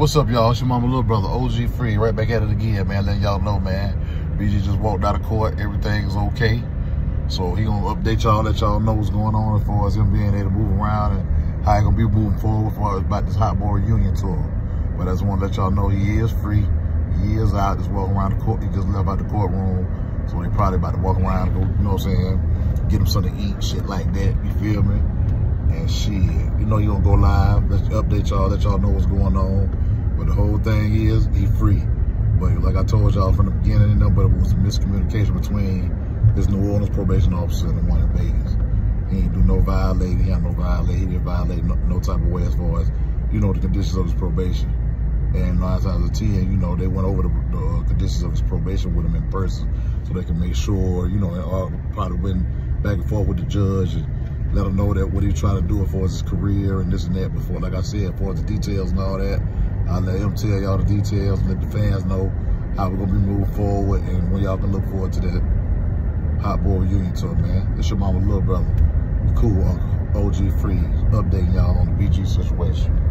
What's up, y'all? It's your mama, little brother, OG Freeze, right back at it again, man. Letting y'all know, man. BG just walked out of court. Everything is okay. So he gonna update y'all, let y'all know what's going on as far as him being able to move around and how he gonna be moving forward as far as about this Hot Boy reunion tour. But I just want to let y'all know he is free. He is out, just walking around the court. He just left out the courtroom. So they probably about to walk around, go, you know what I'm saying, get him something to eat, shit like that. You feel me? Shit, you know you gonna go live. Let's update y'all, let y'all know what's going on. But the whole thing is, he free. But like I told y'all from the beginning, but it was a miscommunication between this New Orleans probation officer and the one in Vegas. He ain't do no violating, he had no violating, he didn't violate no, no, type of way as far as, you know, the conditions of his probation. And nine times out of ten, you know, they went over the, the conditions of his probation with him in person so they can make sure, you know, and uh, probably went back and forth with the judge and let him know that what he's trying to do as his career and this and that before, like I said, as the details and all that, I'll let him tell y'all the details and let the fans know how we're gonna be moving forward and when y'all can look forward to that Hot Boy reunion tour, man. It's your mama little brother. Cool uncle, OG Freeze, updating y'all on the BG situation.